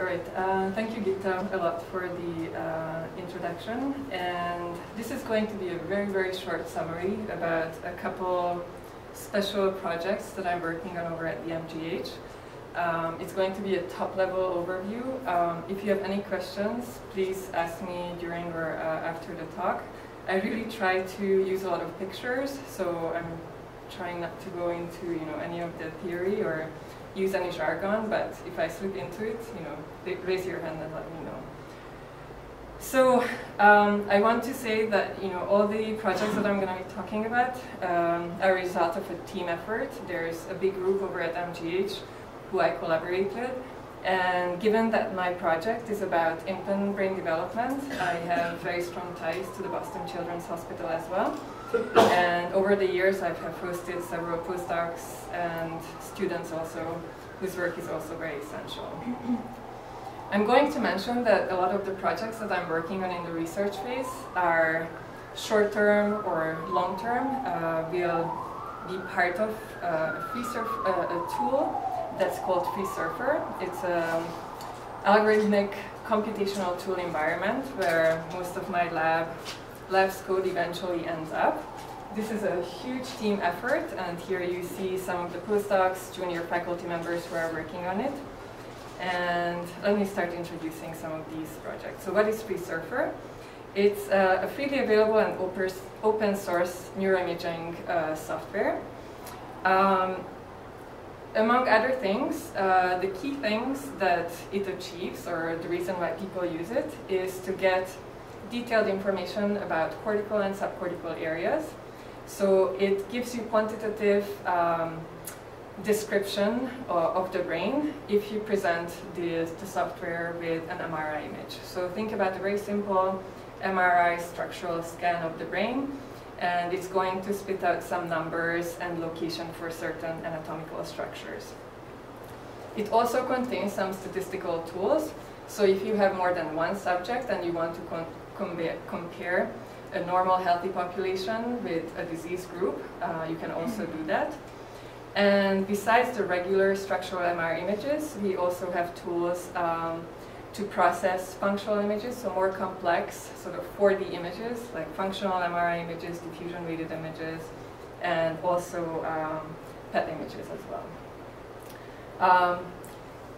Right, uh, thank you Gita a lot for the uh, introduction. And this is going to be a very, very short summary about a couple special projects that I'm working on over at the MGH. Um, it's going to be a top-level overview. Um, if you have any questions, please ask me during or uh, after the talk. I really try to use a lot of pictures, so I'm trying not to go into you know any of the theory or use any jargon, but if I slip into it, you know, raise your hand and let me know. So um, I want to say that you know all the projects that I'm going to be talking about um, are a result of a team effort. There's a big group over at MGH who I collaborate with, and given that my project is about infant brain development, I have very strong ties to the Boston Children's Hospital as well. And over the years, I have hosted several postdocs and students also, whose work is also very essential. I'm going to mention that a lot of the projects that I'm working on in the research phase are short-term or long-term. Uh, will be part of uh, a, free surf, uh, a tool that's called FreeSurfer. It's an algorithmic computational tool environment where most of my lab lab's code eventually ends up. This is a huge team effort, and here you see some of the postdocs, junior faculty members who are working on it. And let me start introducing some of these projects. So what is FreeSurfer? It's uh, a freely available and open source neuroimaging uh, software. Um, among other things, uh, the key things that it achieves, or the reason why people use it, is to get detailed information about cortical and subcortical areas. So it gives you quantitative um, description uh, of the brain if you present the, the software with an MRI image. So think about a very simple MRI structural scan of the brain and it's going to spit out some numbers and location for certain anatomical structures. It also contains some statistical tools. So if you have more than one subject and you want to compare a normal healthy population with a disease group, uh, you can also do that. And besides the regular structural MR images, we also have tools um, to process functional images, so more complex sort of 4D images, like functional MRI images, diffusion weighted images, and also um, PET images as well. Um,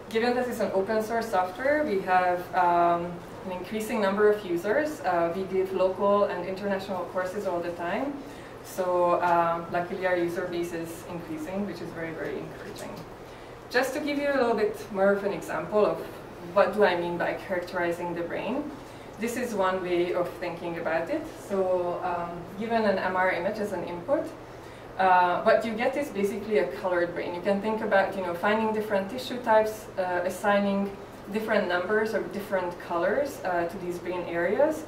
given that it's an open source software, we have um, an increasing number of users. Uh, we give local and international courses all the time. So um, luckily our user base is increasing, which is very, very encouraging. Just to give you a little bit more of an example of what do I mean by characterizing the brain? This is one way of thinking about it. So um, given an MR image as an input, uh, what you get is basically a colored brain. You can think about you know, finding different tissue types, uh, assigning different numbers or different colors uh, to these brain areas.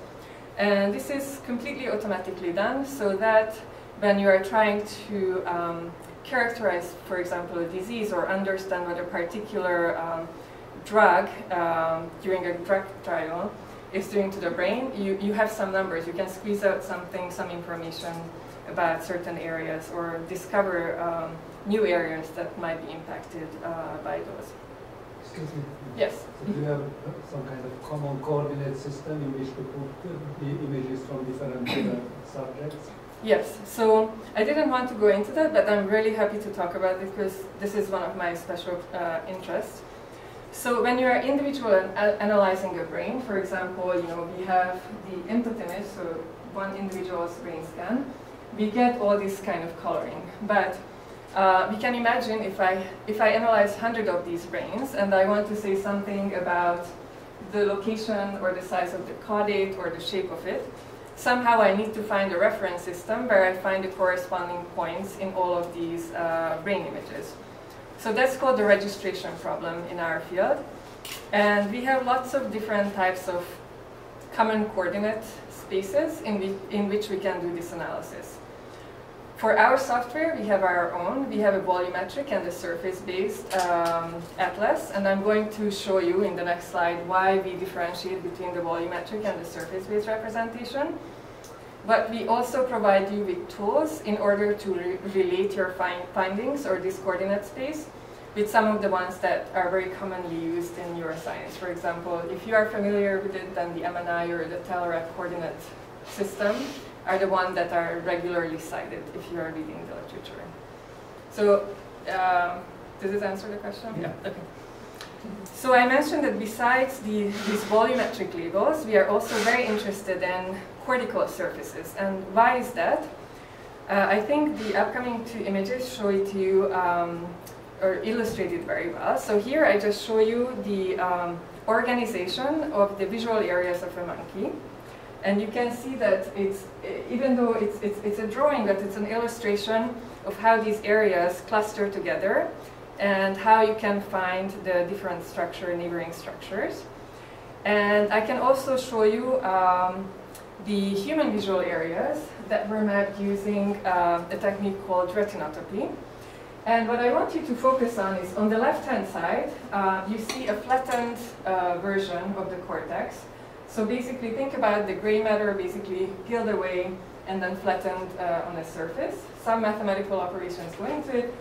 And this is completely automatically done so that when you are trying to um, characterize, for example, a disease or understand what a particular um, drug um, during a drug trial is doing to the brain, you, you have some numbers. You can squeeze out something, some information about certain areas or discover um, new areas that might be impacted uh, by those. Excuse me. Yes. So do you have some kind of common coordinate system in which to put the images from different uh, subjects? Yes, so I didn't want to go into that, but I'm really happy to talk about it because this is one of my special uh, interests. So when you are individual analyzing a brain, for example, you know, we have the input image, so one individual's brain scan, we get all this kind of coloring. But uh, we can imagine if I, if I analyze 100 of these brains and I want to say something about the location or the size of the caudate or the shape of it, somehow I need to find a reference system where I find the corresponding points in all of these uh, brain images. So that's called the registration problem in our field. And we have lots of different types of common coordinate spaces in, in which we can do this analysis. For our software, we have our own. We have a volumetric and a surface-based um, atlas, and I'm going to show you in the next slide why we differentiate between the volumetric and the surface-based representation. But we also provide you with tools in order to re relate your find findings or this coordinate space with some of the ones that are very commonly used in neuroscience. For example, if you are familiar with it, then the MNI or the Talairach coordinate system are the ones that are regularly cited if you are reading the literature. So, uh, does this answer the question? Yeah. Okay. So I mentioned that besides the, these volumetric labels, we are also very interested in cortical surfaces. And why is that? Uh, I think the upcoming two images show it to you um, or illustrate it very well. So here I just show you the um, organization of the visual areas of a monkey. And you can see that it's, even though it's, it's, it's a drawing, but it's an illustration of how these areas cluster together and how you can find the different structure, neighboring structures. And I can also show you um, the human visual areas that were mapped using uh, a technique called retinotopy. And what I want you to focus on is on the left-hand side, uh, you see a flattened uh, version of the cortex. So basically think about the gray matter basically peeled away and then flattened uh, on the surface. Some mathematical operations go into it,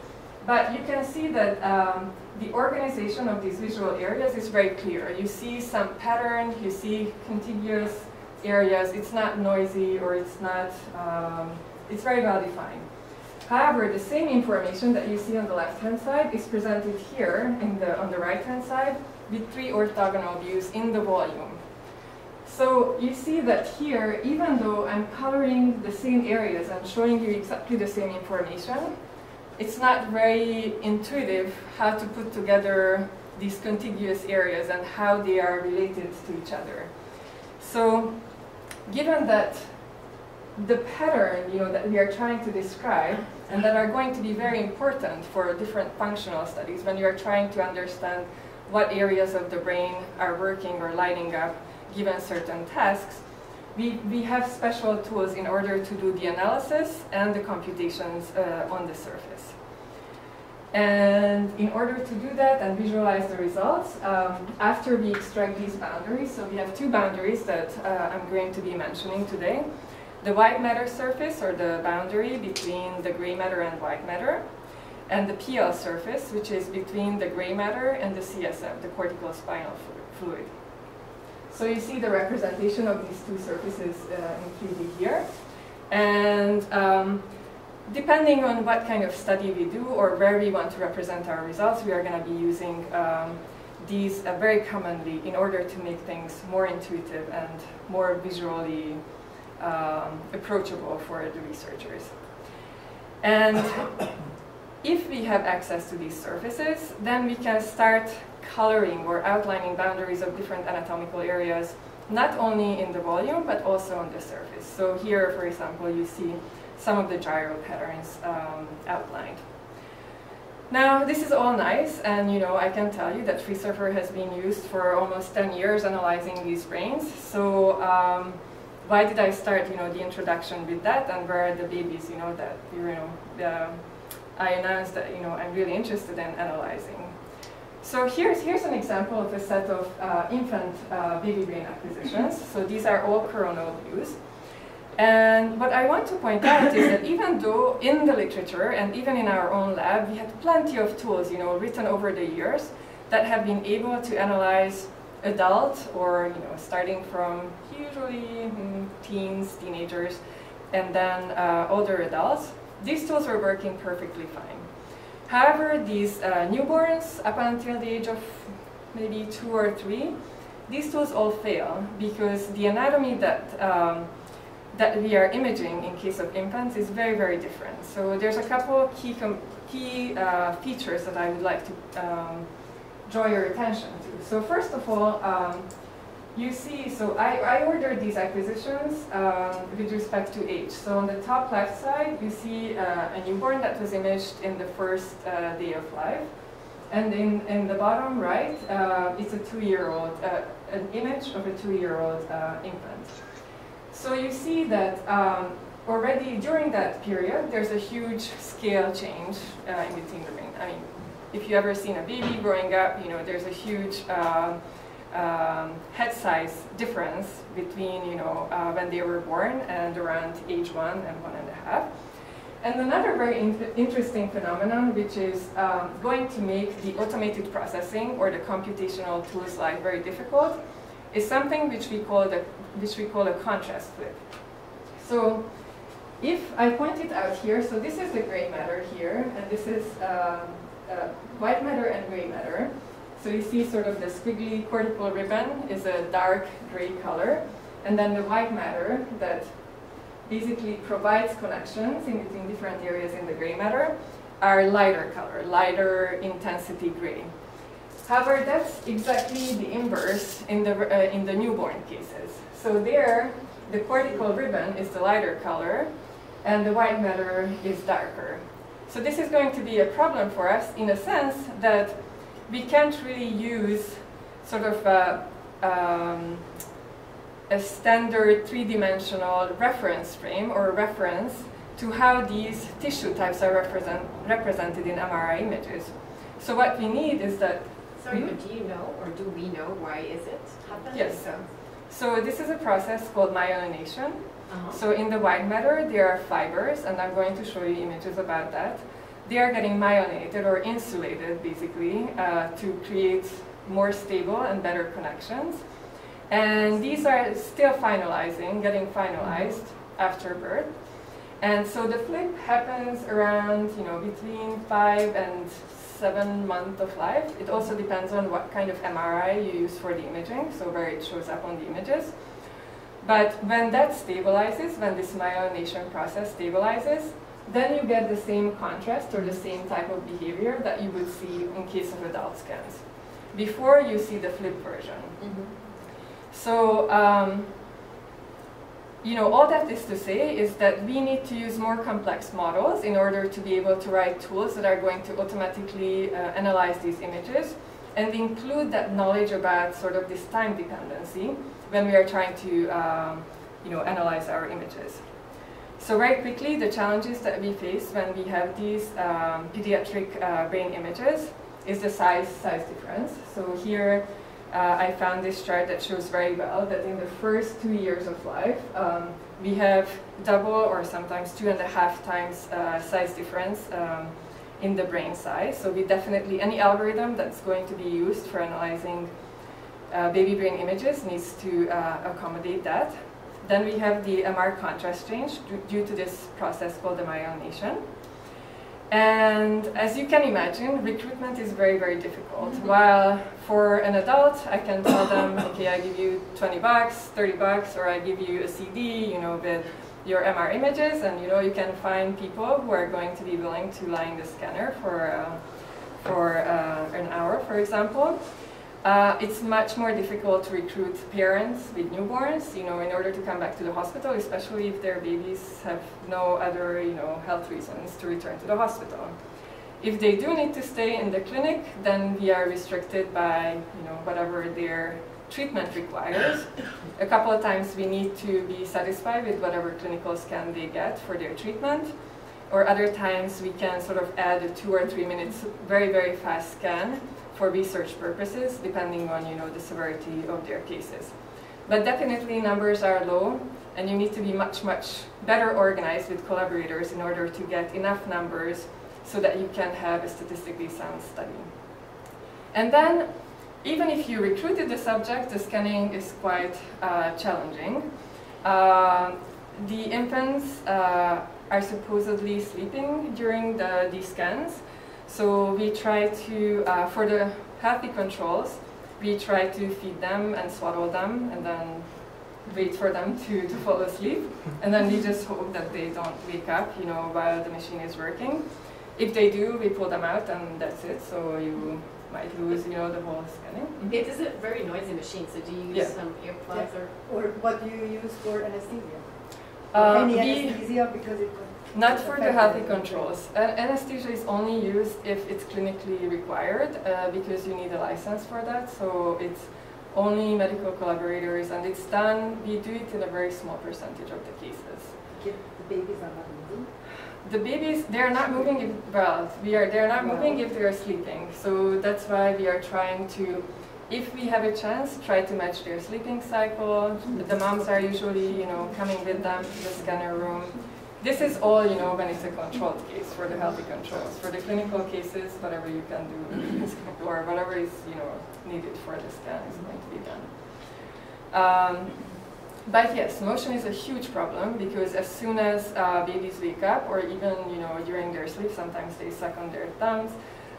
but you can see that um, the organization of these visual areas is very clear. You see some pattern, you see contiguous areas, it's not noisy or it's not, um, it's very well defined. However, the same information that you see on the left-hand side is presented here the, on the right-hand side with three orthogonal views in the volume. So you see that here, even though I'm coloring the same areas and showing you exactly the same information, it's not very intuitive how to put together these contiguous areas and how they are related to each other. So given that the pattern you know, that we are trying to describe and that are going to be very important for different functional studies when you are trying to understand what areas of the brain are working or lighting up given certain tasks, we, we have special tools in order to do the analysis and the computations uh, on the surface. And in order to do that and visualize the results, um, after we extract these boundaries, so we have two boundaries that uh, I'm going to be mentioning today. The white matter surface, or the boundary between the gray matter and white matter, and the pial surface, which is between the gray matter and the CSF, the cortical spinal fluid. So you see the representation of these two surfaces uh, in 3D here. And um, depending on what kind of study we do or where we want to represent our results, we are going to be using um, these uh, very commonly in order to make things more intuitive and more visually um, approachable for the researchers. And if we have access to these surfaces, then we can start coloring or outlining boundaries of different anatomical areas, not only in the volume, but also on the surface. So here, for example, you see some of the gyral patterns um, outlined. Now, this is all nice, and you know, I can tell you that FreeSurfer has been used for almost 10 years analyzing these brains. So um, why did I start, you know, the introduction with that, and where are the babies, you know, that, you know, the, I announced that, you know, I'm really interested in analyzing. So here's, here's an example of a set of uh, infant uh, baby brain acquisitions. So these are all coronal views. And what I want to point out is that even though in the literature and even in our own lab, we had plenty of tools, you know, written over the years that have been able to analyze adult or, you know, starting from usually mm, teens, teenagers, and then uh, older adults, these tools were working perfectly fine. However, these uh, newborns, up until the age of maybe two or three, these tools all fail because the anatomy that um, that we are imaging in case of infants is very, very different. So there's a couple key, key uh, features that I would like to um, draw your attention to. So first of all, um, you see, so I, I ordered these acquisitions um, with respect to age. So on the top left side, you see uh, a newborn that was imaged in the first uh, day of life. And in, in the bottom right, uh, it's a two-year-old, uh, an image of a two-year-old uh, infant. So you see that um, already during that period, there's a huge scale change uh, in between the brain. I mean, if you ever seen a baby growing up, you know, there's a huge uh, um, head size difference between, you know, uh, when they were born and around age one and one and a half. And another very in interesting phenomenon, which is um, going to make the automated processing or the computational tools life very difficult, is something which we call the which we call a contrast flip. So if I point it out here, so this is the gray matter here, and this is um, uh, white matter and gray matter. So you see sort of the squiggly cortical ribbon is a dark gray color, and then the white matter that basically provides connections in between different areas in the gray matter are lighter color, lighter intensity gray. However, that's exactly the inverse in the, uh, in the newborn cases. So there, the cortical ribbon is the lighter color, and the white matter is darker. So this is going to be a problem for us in a sense that we can't really use sort of a, um, a standard three-dimensional reference frame or reference to how these tissue types are represent, represented in MRI images. So what we need is that... Sorry, mm -hmm. but do you know, or do we know, why is it happening? Yes. So, so this is a process called myelination. Uh -huh. So in the white matter, there are fibers, and I'm going to show you images about that. They are getting myelinated or insulated, basically, uh, to create more stable and better connections. And these are still finalizing, getting finalized after birth. And so the flip happens around, you know, between five and seven months of life. It also depends on what kind of MRI you use for the imaging, so where it shows up on the images. But when that stabilizes, when this myelination process stabilizes, then you get the same contrast or the same type of behavior that you would see in case of adult scans. Before you see the flip version. Mm -hmm. So, um, you know, all that is to say is that we need to use more complex models in order to be able to write tools that are going to automatically uh, analyze these images and include that knowledge about sort of this time dependency when we are trying to, um, you know, analyze our images. So very quickly, the challenges that we face when we have these um, pediatric uh, brain images is the size size difference. So here uh, I found this chart that shows very well that in the first two years of life, um, we have double or sometimes two and a half times uh, size difference um, in the brain size. So we definitely, any algorithm that's going to be used for analyzing uh, baby brain images needs to uh, accommodate that. Then we have the MR contrast change due to this process called the myelination. And as you can imagine, recruitment is very, very difficult. Mm -hmm. While for an adult, I can tell them, okay, I give you 20 bucks, 30 bucks, or I give you a CD, you know, with your MR images, and you know, you can find people who are going to be willing to lie in the scanner for, uh, for uh, an hour, for example. Uh, it's much more difficult to recruit parents with newborns, you know, in order to come back to the hospital, especially if their babies have no other, you know, health reasons to return to the hospital. If they do need to stay in the clinic, then we are restricted by, you know, whatever their treatment requires. A couple of times we need to be satisfied with whatever clinical scan they get for their treatment. Or other times we can sort of add a two or three minutes very, very fast scan for research purposes, depending on you know the severity of their cases. But definitely numbers are low, and you need to be much, much better organized with collaborators in order to get enough numbers so that you can have a statistically sound study. And then, even if you recruited the subject, the scanning is quite uh, challenging. Uh, the infants uh, are supposedly sleeping during the, scans, so we try to, uh, for the healthy controls, we try to feed them and swallow them and then wait for them to, to fall asleep. And then we just hope that they don't wake up, you know, while the machine is working. If they do, we pull them out and that's it. So you might lose, you know, the whole scanning. It is a very noisy machine, so do you use yeah. some earplugs yeah. or? Or what do you use for anesthesia? Uh, Any anesthesia because it not for the healthy controls. Anesthesia is only used if it's clinically required uh, because you need a license for that. So it's only medical collaborators and it's done, we do it in a very small percentage of the cases. The babies are not moving? The babies, they're not moving if, well, we are, they're not moving if they're sleeping. So that's why we are trying to, if we have a chance, try to match their sleeping cycle. The moms are usually, you know, coming with them to the scanner room This is all, you know, when it's a controlled case for the healthy controls. For the clinical cases, whatever you can do, or whatever is, you know, needed for the scan is going to be done. Um, but yes, motion is a huge problem because as soon as uh, babies wake up, or even you know during their sleep, sometimes they suck on their thumbs,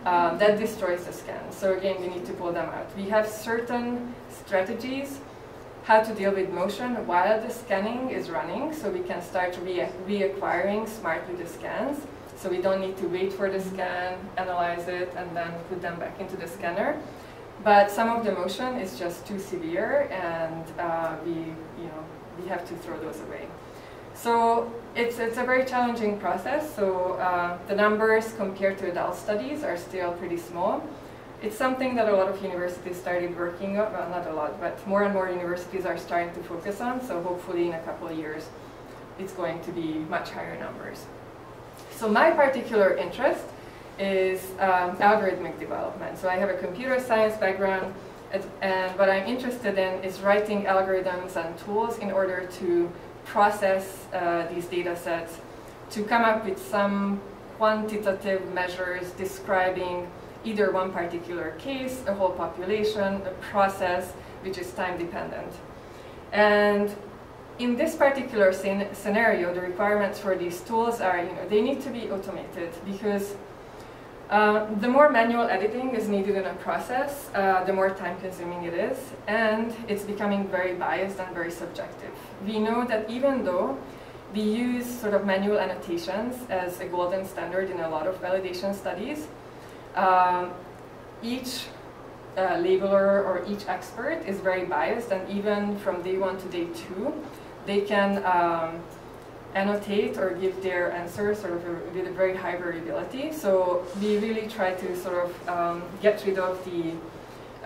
um, that destroys the scan. So again, we need to pull them out. We have certain strategies how to deal with motion while the scanning is running, so we can start re reacquiring smartly the scans. So we don't need to wait for the scan, analyze it, and then put them back into the scanner. But some of the motion is just too severe, and uh, we, you know, we have to throw those away. So it's, it's a very challenging process. So uh, the numbers compared to adult studies are still pretty small. It's something that a lot of universities started working on, well not a lot, but more and more universities are starting to focus on. So hopefully in a couple of years, it's going to be much higher numbers. So my particular interest is um, algorithmic development. So I have a computer science background, and what I'm interested in is writing algorithms and tools in order to process uh, these data sets to come up with some quantitative measures describing either one particular case, a whole population, a process which is time dependent. And in this particular scenario, the requirements for these tools are, you know, they need to be automated because uh, the more manual editing is needed in a process, uh, the more time consuming it is, and it's becoming very biased and very subjective. We know that even though we use sort of manual annotations as a golden standard in a lot of validation studies, um, each uh, labeler or each expert is very biased, and even from day one to day two, they can um, annotate or give their answers sort of with a very high variability. So we really try to sort of um, get rid of the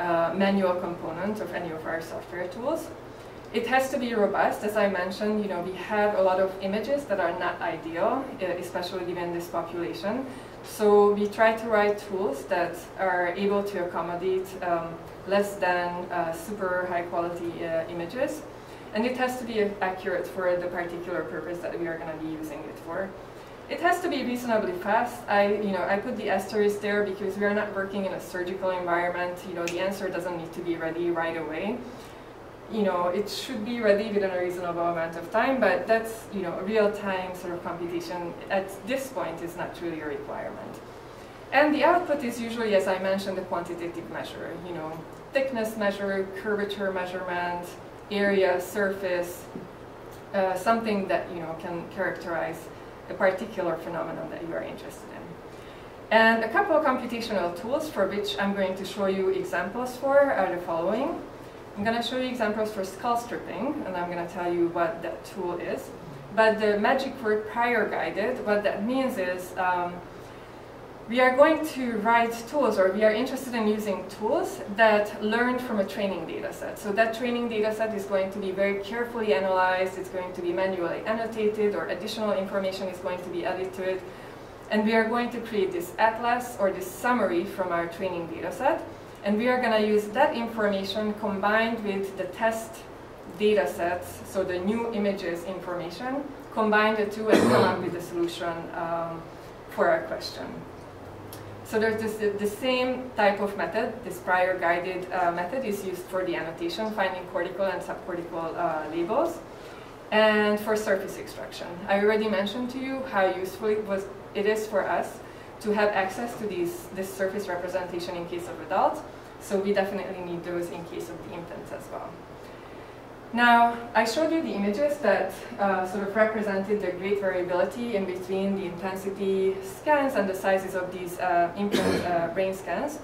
uh, manual component of any of our software tools. It has to be robust, as I mentioned, you know, we have a lot of images that are not ideal, especially given this population. So we try to write tools that are able to accommodate um, less than uh, super high quality uh, images. And it has to be accurate for the particular purpose that we are going to be using it for. It has to be reasonably fast. I, you know, I put the asterisk there because we are not working in a surgical environment. You know, the answer doesn't need to be ready right away. You know, it should be ready within a reasonable amount of time, but that's, you know, real-time sort of computation at this point is not really a requirement. And the output is usually, as I mentioned, a quantitative measure, you know, thickness measure, curvature measurement, area, surface, uh, something that you know can characterize a particular phenomenon that you are interested in. And a couple of computational tools for which I'm going to show you examples for are the following. I'm going to show you examples for skull stripping, and I'm going to tell you what that tool is. But the magic word prior guided, what that means is um, we are going to write tools, or we are interested in using tools that learned from a training data set. So that training data set is going to be very carefully analyzed, it's going to be manually annotated, or additional information is going to be added to it. And we are going to create this atlas, or this summary from our training data set. And we are going to use that information combined with the test data sets, so the new images information, combine the two and come up with a solution um, for our question. So there's this, the same type of method, this prior guided uh, method is used for the annotation, finding cortical and subcortical uh, labels, and for surface extraction. I already mentioned to you how useful it, was, it is for us to have access to these, this surface representation in case of adults, so we definitely need those in case of the infants as well. Now, I showed you the images that uh, sort of represented the great variability in between the intensity scans and the sizes of these uh, infant uh, brain scans.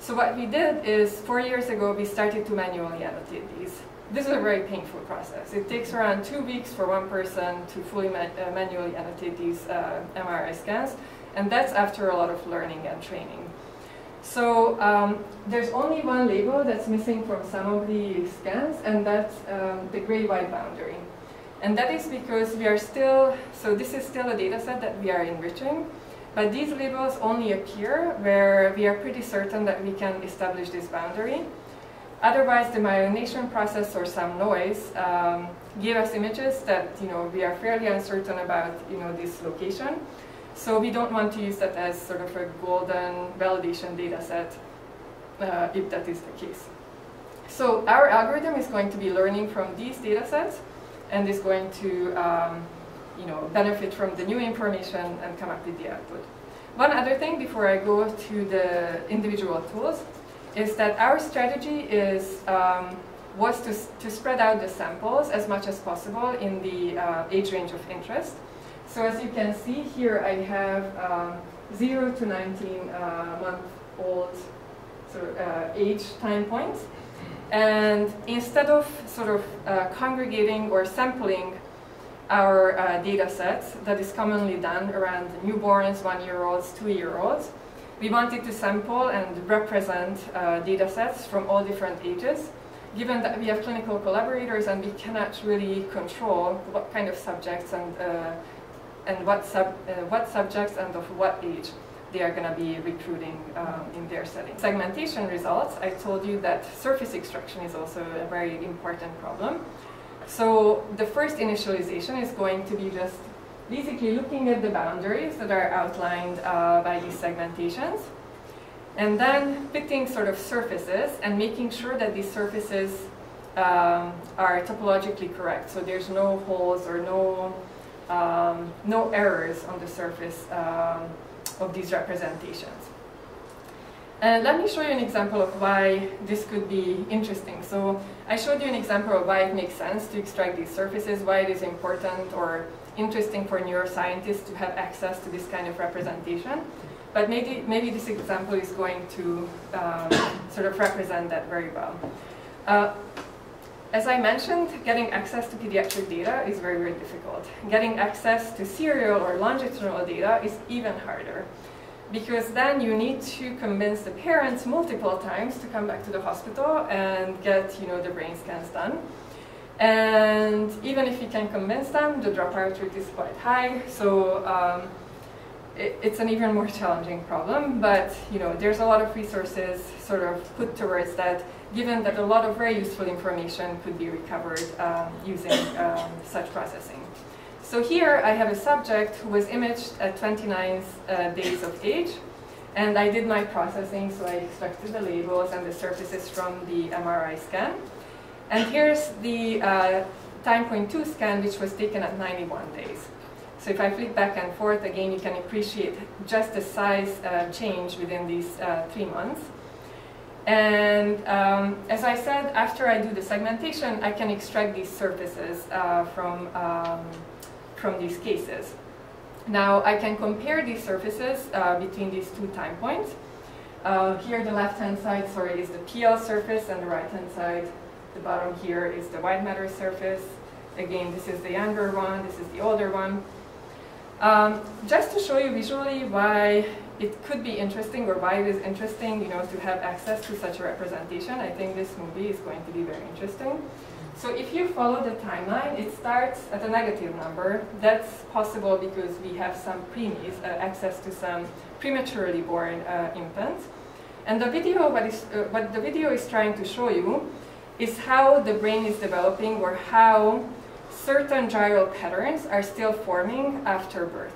So what we did is, four years ago, we started to manually annotate these. This is a very painful process. It takes around two weeks for one person to fully ma uh, manually annotate these uh, MRI scans, and that's after a lot of learning and training. So um, there's only one label that's missing from some of the scans, and that's um, the gray-white boundary. And that is because we are still, so this is still a data set that we are enriching, but these labels only appear where we are pretty certain that we can establish this boundary. Otherwise, the myelination process or some noise um, give us images that you know we are fairly uncertain about you know this location. So we don't want to use that as sort of a golden validation data set uh, if that is the case. So our algorithm is going to be learning from these data sets and is going to um, you know, benefit from the new information and come up with the output. One other thing before I go to the individual tools is that our strategy is um, was to, to spread out the samples as much as possible in the uh, age range of interest. So as you can see here, I have um, 0 to 19 uh, month old sort of, uh, age time points. And instead of sort of uh, congregating or sampling our uh, data sets that is commonly done around newborns, one-year-olds, two-year-olds, we wanted to sample and represent uh, data sets from all different ages, given that we have clinical collaborators and we cannot really control what kind of subjects and, uh, and what, sub, uh, what subjects and of what age they are going to be recruiting um, in their setting. Segmentation results, I told you that surface extraction is also a very important problem. So the first initialization is going to be just basically looking at the boundaries that are outlined uh, by these segmentations and then picking sort of surfaces and making sure that these surfaces um, are topologically correct. So there's no holes or no, um, no errors on the surface um, of these representations. And let me show you an example of why this could be interesting. So I showed you an example of why it makes sense to extract these surfaces, why it is important or interesting for neuroscientists to have access to this kind of representation. But maybe, maybe this example is going to um, sort of represent that very well. Uh, as I mentioned, getting access to pediatric data is very, very difficult. Getting access to serial or longitudinal data is even harder because then you need to convince the parents multiple times to come back to the hospital and get you know, the brain scans done. And even if you can convince them, the dropout rate is quite high. So um, it, it's an even more challenging problem. But you know, there's a lot of resources sort of put towards that given that a lot of very useful information could be recovered um, using um, such processing. So here I have a subject who was imaged at 29 uh, days of age, and I did my processing, so I extracted the labels and the surfaces from the MRI scan. And here's the uh, time point 2 scan, which was taken at 91 days. So if I flip back and forth, again, you can appreciate just the size uh, change within these uh, three months. And um, as I said, after I do the segmentation, I can extract these surfaces uh, from, um, from these cases. Now I can compare these surfaces uh, between these two time points. Uh, here the left-hand side, sorry, is the pial surface, and the right-hand side, the bottom here, is the white matter surface. Again, this is the younger one, this is the older one. Um, just to show you visually why it could be interesting or why it is interesting, you know, to have access to such a representation. I think this movie is going to be very interesting. So if you follow the timeline, it starts at a negative number. That's possible because we have some preemies, uh, access to some prematurely born uh, infants. And the video, what, is, uh, what the video is trying to show you is how the brain is developing or how certain gyral patterns are still forming after birth.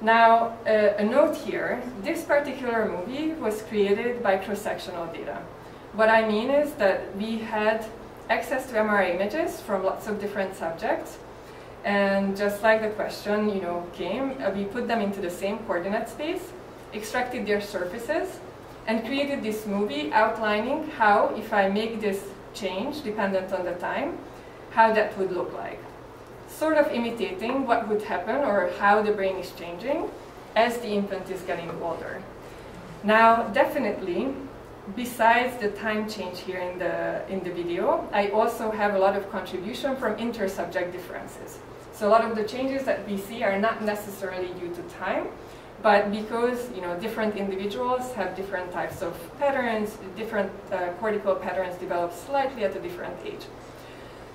Now, uh, a note here, this particular movie was created by cross-sectional data. What I mean is that we had access to MRI images from lots of different subjects, and just like the question you know, came, uh, we put them into the same coordinate space, extracted their surfaces, and created this movie outlining how, if I make this change, dependent on the time, how that would look like sort of imitating what would happen or how the brain is changing as the infant is getting older. Now, definitely, besides the time change here in the, in the video, I also have a lot of contribution from inter-subject differences. So a lot of the changes that we see are not necessarily due to time, but because you know different individuals have different types of patterns, different uh, cortical patterns develop slightly at a different age.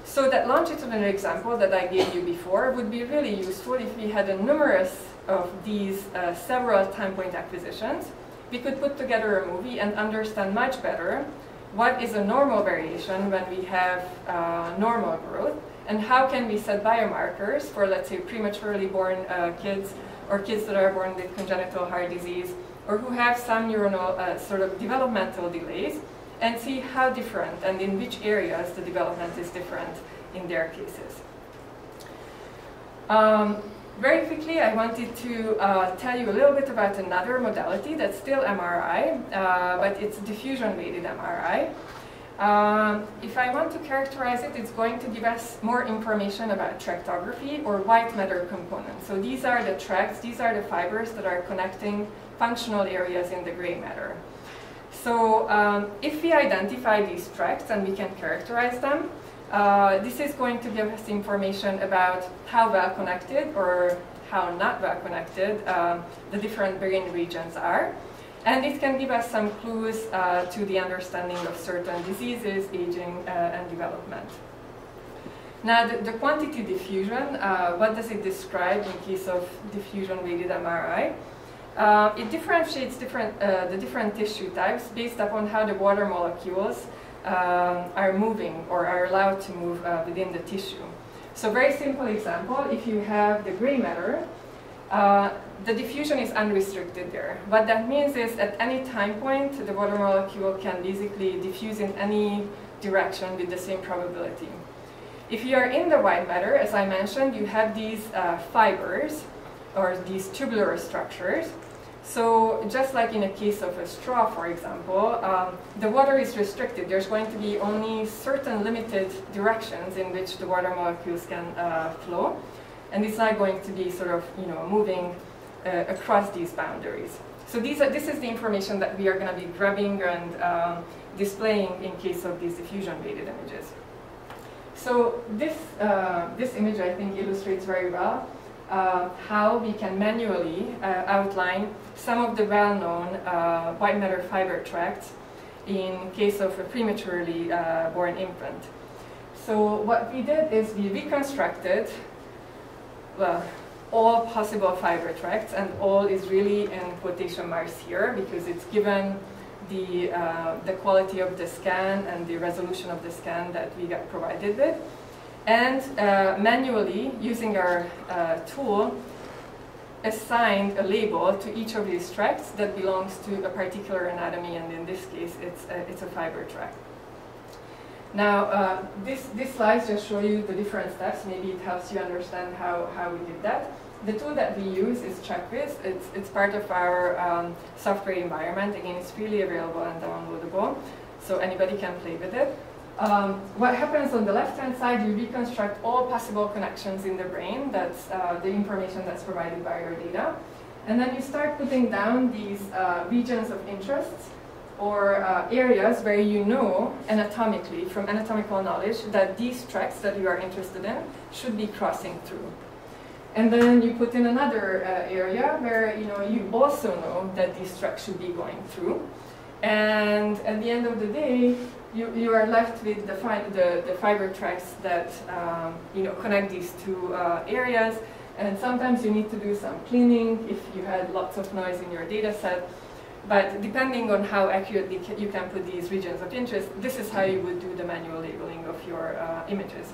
So that longitudinal example that I gave you before would be really useful if we had a numerous of these uh, several time point acquisitions. We could put together a movie and understand much better what is a normal variation when we have uh, normal growth, and how can we set biomarkers for, let's say, prematurely born uh, kids or kids that are born with congenital heart disease or who have some neuronal uh, sort of developmental delays and see how different and in which areas the development is different in their cases. Um, very quickly, I wanted to uh, tell you a little bit about another modality that's still MRI, uh, but it's diffusion-weighted MRI. Um, if I want to characterize it, it's going to give us more information about tractography or white matter components. So these are the tracts, these are the fibers that are connecting functional areas in the gray matter. So um, if we identify these tracts and we can characterize them, uh, this is going to give us information about how well connected or how not well connected um, the different brain regions are. And it can give us some clues uh, to the understanding of certain diseases, aging, uh, and development. Now, the, the quantity diffusion, uh, what does it describe in case of diffusion-weighted MRI? Uh, it differentiates different, uh, the different tissue types based upon how the water molecules um, are moving or are allowed to move uh, within the tissue. So very simple example, if you have the gray matter, uh, the diffusion is unrestricted there. What that means is at any time point, the water molecule can basically diffuse in any direction with the same probability. If you are in the white matter, as I mentioned, you have these uh, fibers or these tubular structures so just like in a case of a straw, for example, um, the water is restricted. There's going to be only certain limited directions in which the water molecules can uh, flow. And it's not going to be sort of, you know, moving uh, across these boundaries. So these are, this is the information that we are going to be grabbing and um, displaying in case of these diffusion-weighted images. So this, uh, this image, I think, illustrates very well uh, how we can manually uh, outline some of the well-known uh, white matter fiber tracts in case of a prematurely uh, born infant. So what we did is we reconstructed well, all possible fiber tracts, and all is really in quotation marks here because it's given the, uh, the quality of the scan and the resolution of the scan that we got provided with. And uh, manually, using our uh, tool, assigned a label to each of these tracts that belongs to a particular anatomy, and in this case, it's a, it's a fiber tract. Now, uh, this, this slides just show you the different steps. Maybe it helps you understand how, how we did that. The tool that we use is TrackVis. It's, it's part of our um, software environment. Again, it's freely available and downloadable, so anybody can play with it. Um, what happens on the left-hand side, you reconstruct all possible connections in the brain. That's uh, the information that's provided by your data. And then you start putting down these uh, regions of interest or uh, areas where you know anatomically, from anatomical knowledge, that these tracks that you are interested in should be crossing through. And then you put in another uh, area where you know you also know that these tracks should be going through. And at the end of the day, you, you are left with the, fi the, the fiber tracks that um, you know, connect these two uh, areas. And sometimes you need to do some cleaning if you had lots of noise in your data set. But depending on how accurately you can put these regions of interest, this is how you would do the manual labeling of your uh, images.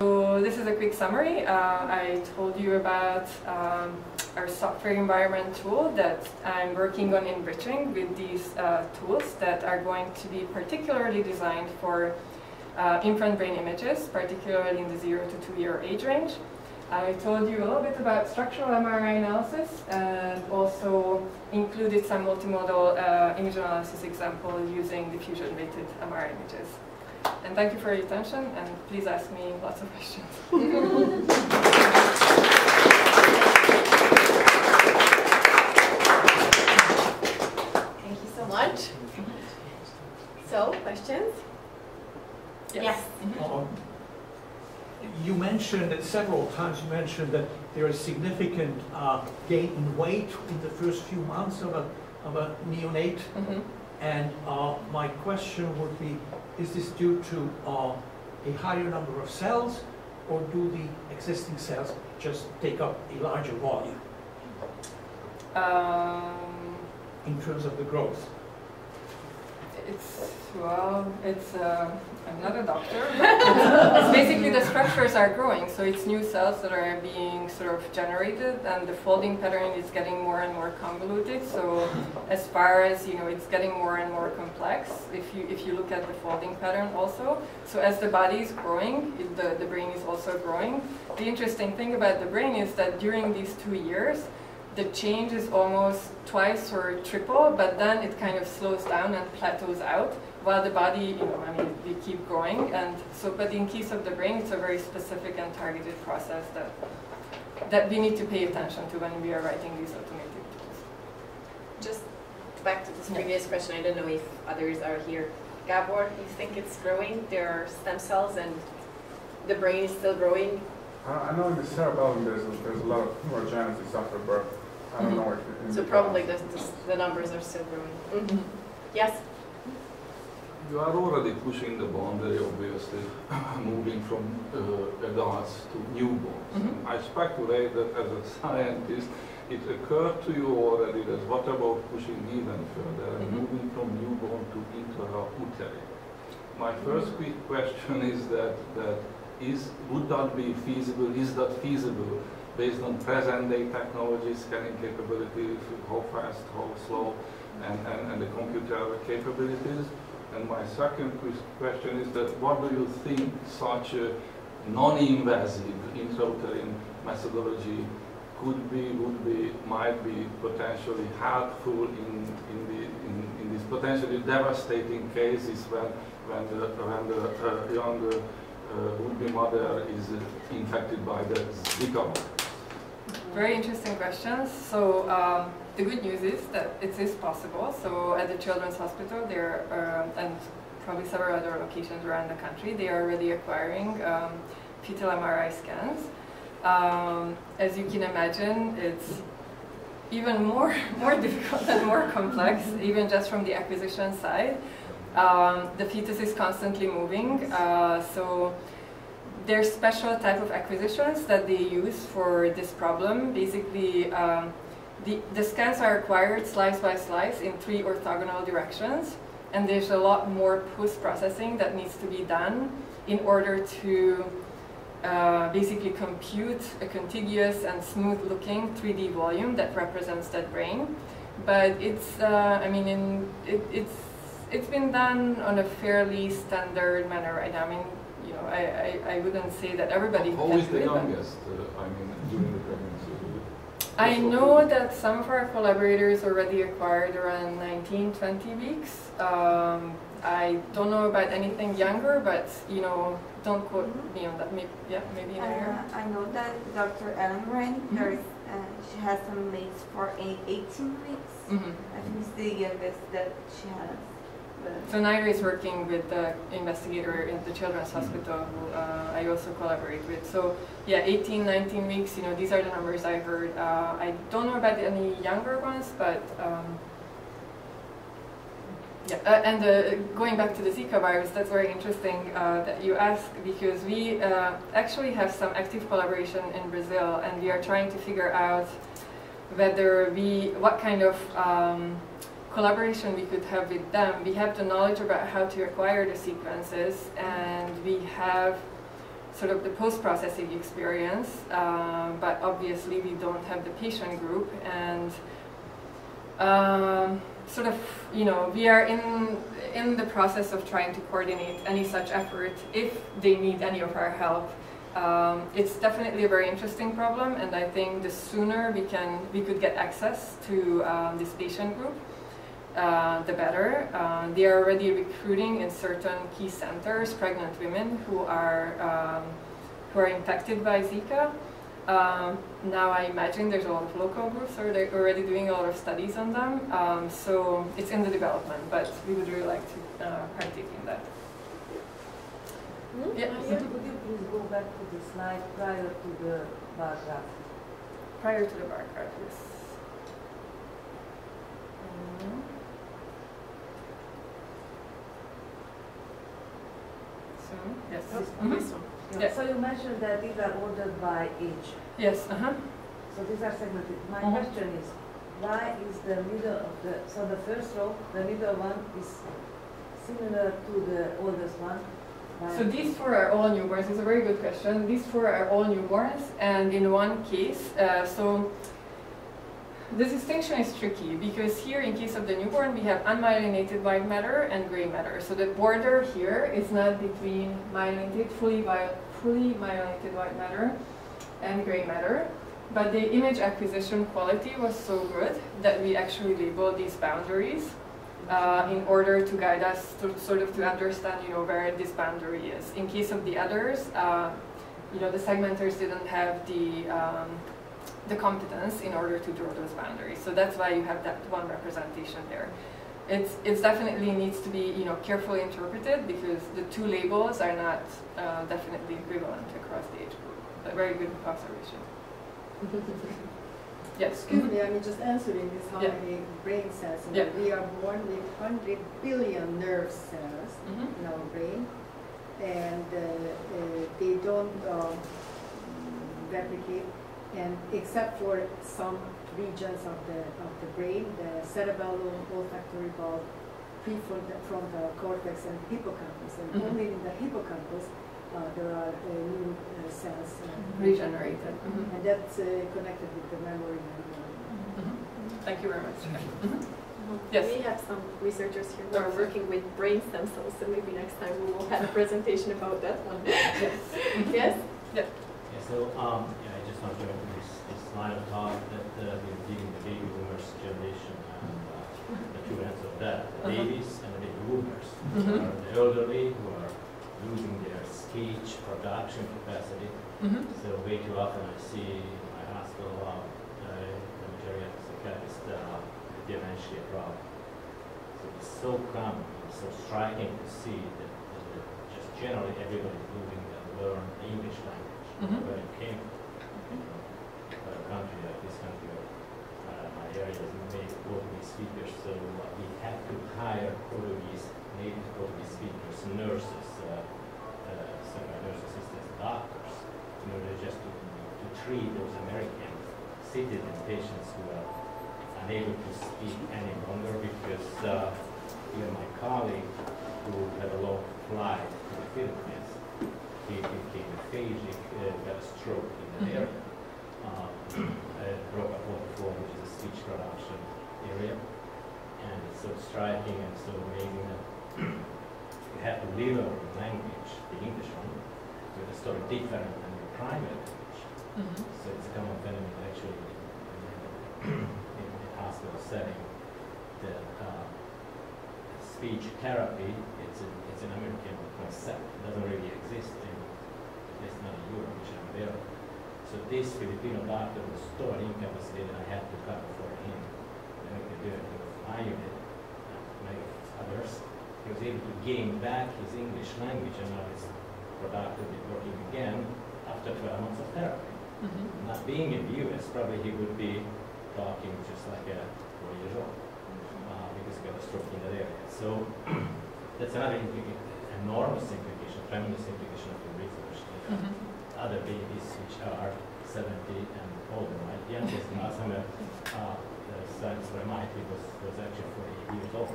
So this is a quick summary. Uh, I told you about um, our software environment tool that I'm working on enriching with these uh, tools that are going to be particularly designed for uh, infant brain images, particularly in the zero to two year age range. I told you a little bit about structural MRI analysis and also included some multimodal uh, image analysis example using diffusion-weighted MRI images. And thank you for your attention, and please ask me lots of questions. much. So, questions? Yes. yes. Um, you mentioned that several times you mentioned that there is significant uh, gain in weight in the first few months of a, of a neonate. Mm -hmm. And uh, my question would be, is this due to uh, a higher number of cells or do the existing cells just take up a larger volume? Um, in terms of the growth? It's well, it's. Uh, I'm not a doctor. It's basically the structures are growing, so it's new cells that are being sort of generated, and the folding pattern is getting more and more convoluted. So, as far as you know, it's getting more and more complex. If you if you look at the folding pattern also, so as the body is growing, it, the the brain is also growing. The interesting thing about the brain is that during these two years the change is almost twice or triple, but then it kind of slows down and plateaus out, while the body, you know, I mean, we keep growing. And so, but in case of the brain, it's a very specific and targeted process that that we need to pay attention to when we are writing these automated tools. Just back to this previous question, I don't know if others are here. Gabor, you think it's growing? There are stem cells and the brain is still growing? I I know in the cerebellum there's, there's a lot of neurogenesis after birth. I don't know if. in So the probably the, the- the numbers are still growing. Mhm. Yes? You are already pushing the boundary, obviously, moving from uh, adults to newborns. Mhm. And I speculate that as a scientist, it occurred to you already that what about pushing even further and Mhm. moving from newborn to intrauteri? My first quick question is that, that is, would that be feasible, is that feasible based on present day technology, scanning capabilities, how fast, how slow, and, and, and the computer capabilities? And my second question is that what do you think such a non-invasive intrauterine methodology could be, would be, might be potentially helpful in, in, the, in, in these potentially devastating cases when, when the, when the uh, younger uh, would-be mother is infected by the Zika? Very interesting questions. So um, the good news is that it is possible. So at the Children's Hospital, there um, and probably several other locations around the country, they are already acquiring um, fetal MRI scans. Um, as you can imagine, it's even more more difficult and more complex, even just from the acquisition side. Um, the fetus is constantly moving, uh, so there's special type of acquisitions that they use for this problem. Basically, um, the, the scans are acquired slice by slice in three orthogonal directions, and there's a lot more post-processing that needs to be done in order to uh, basically compute a contiguous and smooth-looking 3D volume that represents that brain. But it's, uh, I mean, in, it, it's it's been done on a fairly standard manner right now. I mean, you know, I, I, I wouldn't say that everybody How can is do the it, youngest, uh, I mean, during the pregnancy? I know that some of our collaborators already acquired around 19, 20 weeks. Um, I don't know about anything younger, but you know, don't quote me on that. Maybe, yeah, maybe in a year. Uh, I know that Dr. Ellen Wren, Mhm. there is, uh, she has some mates for eight, 18 weeks. Mhm. I think it's the youngest that she has. So Naira is working with the investigator in the Children's Mhm. Hospital, who uh, I also collaborate with. So yeah, 18, 19 weeks, you know, these are the numbers I heard. Uh, I don't know about any younger ones, but um, yeah. Uh, and uh, going back to the Zika virus, that's very interesting uh, that you ask because we uh, actually have some active collaboration in Brazil, and we are trying to figure out whether we, what kind of um, collaboration we could have with them. We have the knowledge about how to acquire the sequences, and we have sort of the post-processing experience, uh, but obviously we don't have the patient group, and um, sort of, you know, we are in in the process of trying to coordinate any such effort if they need any of our help. Um, it's definitely a very interesting problem, and I think the sooner we can we could get access to um, this patient group, uh, the better. Uh, they are already recruiting in certain key centers pregnant women who are um, who are infected by Zika. Um, now I imagine there's a lot of local groups are they're already doing a lot of studies on them. Um, so it's in the development, but we would really like to uh, partake in that. Hmm? Yeah. Could you please go back to the slide prior to the bar graph? Prior to the bar graph, yes. Mhm. So, yes. This. This one. Yeah. So you mentioned that these are ordered by age. Yes, uh-huh. So these are segmented. My Mhm. question is, why is the middle of the, so the first row, the middle one is Similar to the oldest one. So these four are all newborns. It's a very good question. These four are all newborns, and in one case, uh, so the distinction is tricky because here, in case of the newborn, we have unmyelinated white matter and gray matter. So the border here is not between myelinated, fully, fully myelinated white matter and gray matter. But the image acquisition quality was so good that we actually labeled these boundaries uh, in order to guide us to sort of to understand, you know, where this boundary is. In case of the others, uh, you know, the segmenters didn't have the um, the competence in order to draw those boundaries. So that's why you have that one representation there. It's, it's definitely needs to be you know carefully interpreted because the two labels are not uh, definitely equivalent across the age group. But very good observation. yes. Excuse me, I mean just answering this how Yeah. many brain cells. You Yeah. We are born with 100 billion nerve cells Mhm. in our brain, and uh, uh, they don't um, replicate, and except for some regions of the of the brain, the cerebellum, olfactory bulb, prefrontal cortex, and hippocampus, and Mhm. only in the hippocampus uh, there are uh, new uh, cells uh, Regenerated. Mhm. and that's uh, connected with the memory. and, uh, Mhm. Thank you very much. Mhm. Mhm. Yes. We have some researchers here who are working with brain stem cells, so maybe next time we will have a presentation about that one. Yes. Yes? Yeah, so, um, yeah, I just want to go to this, this line of thought that, uh, we're dealing the baby boomers generation and, uh, the two ends of that, the Uh-huh. babies and the baby boomers. Mhm. The elderly who are losing their speech production capacity. Mhm. So way too often I see in my hospital, uh, uh, the geriatric psychiatrist, uh, dementia problem. So it's so common, it's so striking to see that, that just generally everybody is losing their learn the English language, Mhm. where it came from. Country like this country, uh, my area is made Portuguese speakers, so we have to hire Portuguese, native Portuguese speakers, nurses, uh, uh, nurse assistants, doctors, in order just to, to treat those American citizen patients who are unable to speak any longer because uh, even my colleague who had a long flight to the Philippines, he became aphasic, uh, got a stroke in that Mhm. area. Uh, uh, broke up waterfall, which is a speech production area. And it's so striking and so amazing that you have to live our language, the English one, with a story different than your primary language. Mhm. So it's a common phenomenon actually in, in the hospital setting that uh, speech therapy, it's, a, it's an American concept, it doesn't really exist in, at least not in Europe, which I'm aware of. So this Filipino doctor was totally incapacitated, I had to cover for him. And we could do it with my unit, and many others. He was able to gain back his English language and now is productively working again after 12 months of therapy. Mhm. Not being in the US, probably he would be talking just like a four years old, uh, because he got a stroke in that area. So that's another implica- enormous implication, tremendous implication of the research. uh, Mhm. Other babies which are 70 and older, my youngest Alzheimer, uh, for MIT was, was actually 48 years old.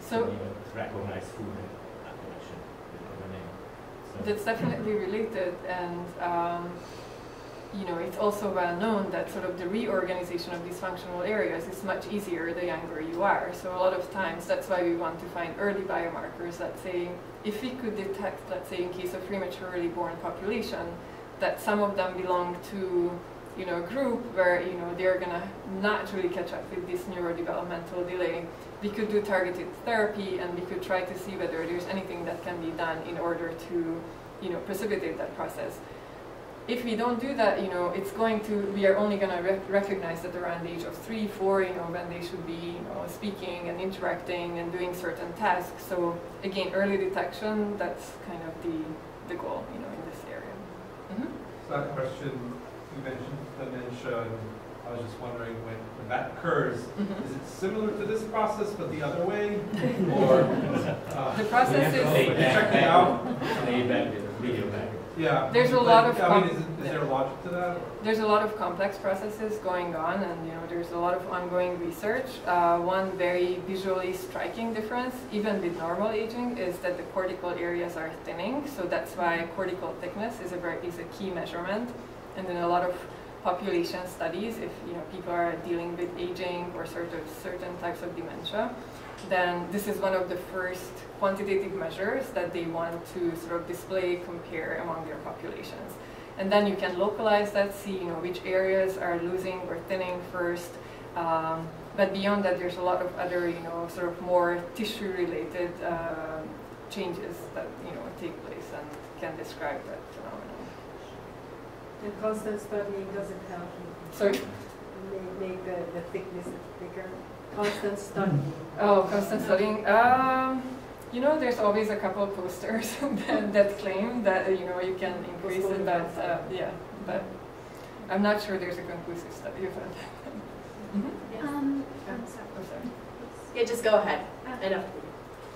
So- even recognize food and appellation with name. So- That's definitely related, and um, you know it's also well known that sort of the reorganization of these functional areas is much easier the younger you are. So a lot of times that's why we want to find early biomarkers that say if we could detect, let's say in case of prematurely born population, that some of them belong to you know a group where you know they're gonna naturally catch up with this neurodevelopmental delay. We could do targeted therapy and we could try to see whether there's anything that can be done in order to you know, precipitate that process. If we don't do that, you know, it's going to, we are only going to rec- recognize that around the age of three, four, you know, when they should be, you know, speaking and interacting and doing certain tasks. So again, early detection, that's kind of the, the goal, you know, in this area. Mhm. That question, you mentioned dementia, and I was just wondering when, when that occurs, Mhm. is it similar to this process but the other way? Or, uh, The process is, back, Check it out. Lay back, video back. Yeah. There's a lot of I mean, is, is there logic to that? or- There's a lot of complex processes going on, and you know, there's a lot of ongoing research. Uh, one very visually striking difference, even with normal aging, is that the cortical areas are thinning. So that's why cortical thickness is a very is a key measurement. And in a lot of population studies, if you know people are dealing with aging or sort of certain types of dementia, then this is one of the first quantitative measures that they want to sort of display, compare among their populations. And then you can localize that, see you know which areas are losing or thinning first. Um, but beyond that, there's a lot of other you know sort of more tissue-related uh, changes that you know take place and can describe that phenomenon. And constant studying doesn't help you Sorry. make, make the, the thickness bigger. Constant studying. Oh, constant studying. Um, you know, there's always a couple of posters that, that claim that you know you can increase it, but uh, yeah, but I'm not sure there's a conclusive study of that. Mhm. Um, I'm sorry. Sorry. Yeah, just go ahead. Uh, Enough.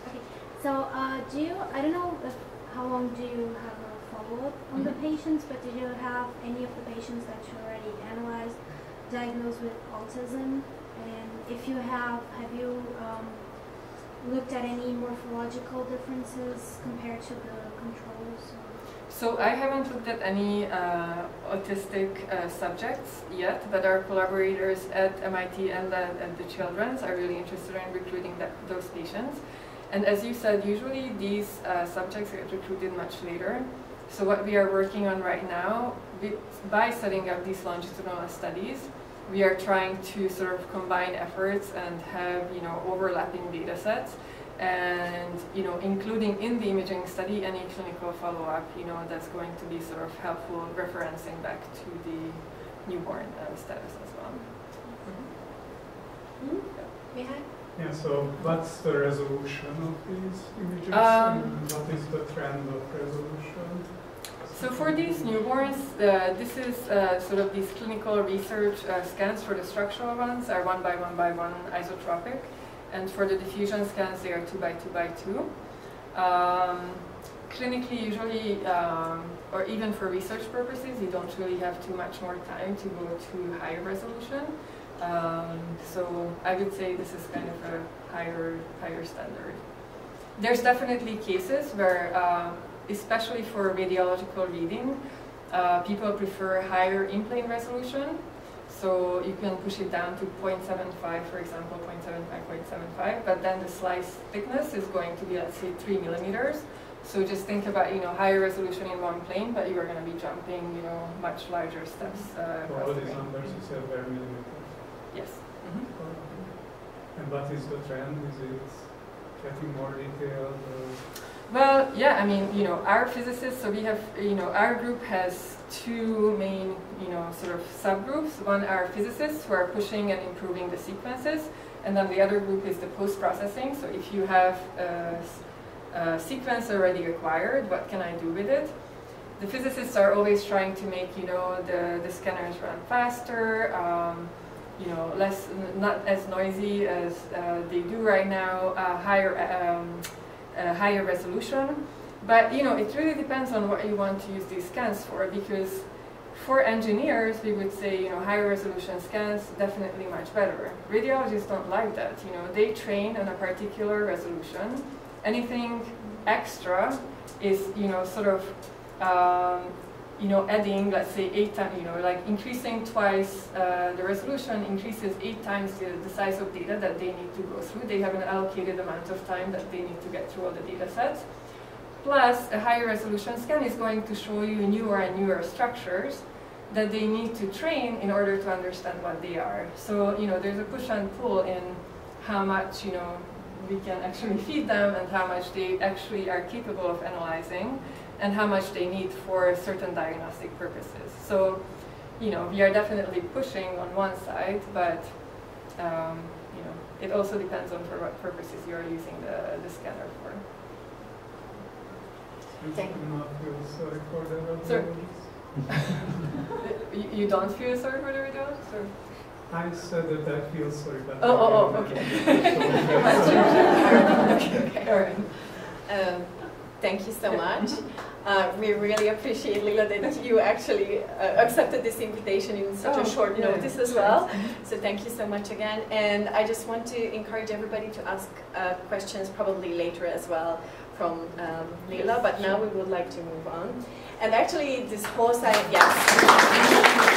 Okay, so uh, do you, I don't know if, how long do you have a follow-up on the Mhm. patients, but did you have any of the patients that you already analyzed diagnosed with autism? And if you have, have you um, looked at any morphological differences compared to the controls? So I haven't looked at any uh, autistic uh, subjects yet, but our collaborators at MIT and at, at the Children's are really interested in recruiting that, those patients. And as you said, usually these uh, subjects get recruited much later. So what we are working on right now, by setting up these longitudinal studies, we are trying to sort of combine efforts and have you know overlapping data sets and you know including in the imaging study any clinical follow-up you know that's going to be sort of helpful referencing back to the newborn uh, status as well. Mihai? Yeah, so what's the resolution of these images Um, and what is the trend of resolution? So for these newborns, this is uh, sort of these clinical research uh, scans for the structural ones are one by one by one isotropic, and for the diffusion scans they are two by two by two. Um, clinically, usually, um, or even for research purposes, you don't really have too much more time to go to higher resolution. Um, so I would say this is kind of a higher higher standard. There's definitely cases where, uh, especially for radiological reading, uh, people prefer higher in-plane resolution. So you can push it down to 0.75, for example, 0.75, 0.75, but then the slice thickness is going to be, let's say, three millimeters. So just think about, you know, higher resolution in one plane, but you are going to be jumping, you know, much larger steps. Uh, So across all the these range. numbers you said were millimeters. Yes. Mhm. And what is the trend? Is it getting more detailed? Or? Well, yeah, I mean, you know, our physicists, so we have, you know, our group has two main, you know, sort of subgroups. One are physicists who are pushing and improving the sequences, and then the other group is the post-processing. So if you have a sequence already acquired, what can I do with it? The physicists are always trying to make, you know, the, the scanners run faster, um, you know, less, not as noisy as uh, they do right now, uh, higher, um, uh, higher resolution. But you know, it really depends on what you want to use these scans for. Because for engineers, we would say you know higher resolution scans definitely much better. Radiologists don't like that. You know, they train on a particular resolution. Anything extra is you know sort of um, you know adding let's say eight times you know like increasing twice uh, the resolution increases eight times the, the size of data that they need to go through. They have an allocated amount of time that they need to get through all the data sets. Plus, a higher resolution scan is going to show you newer and newer structures that they need to train in order to understand what they are. So, you know, there's a push and pull in how much, you know, we can actually feed them and how much they actually are capable of analyzing and how much they need for certain diagnostic purposes. So, you know, we are definitely pushing on one side, but, um, you know, it also depends on for what purposes you are using the, the scanner for. Thank you. Not feel sorry for the Sir. you, you don't feel sorry for the radiologist? Or? I said that I feel sorry, but Oh, oh, oh, okay. feel okay, okay, okay, all right. Um, thank you so much. Uh, we really appreciate, Lilla, that you actually uh, accepted this invitation in such Oh, a short yeah, notice as well. So thank you so much again. And I just want to encourage everybody to ask uh, questions probably later as well from um, Lilla. But now we would like to move on. And actually, this whole side, yes.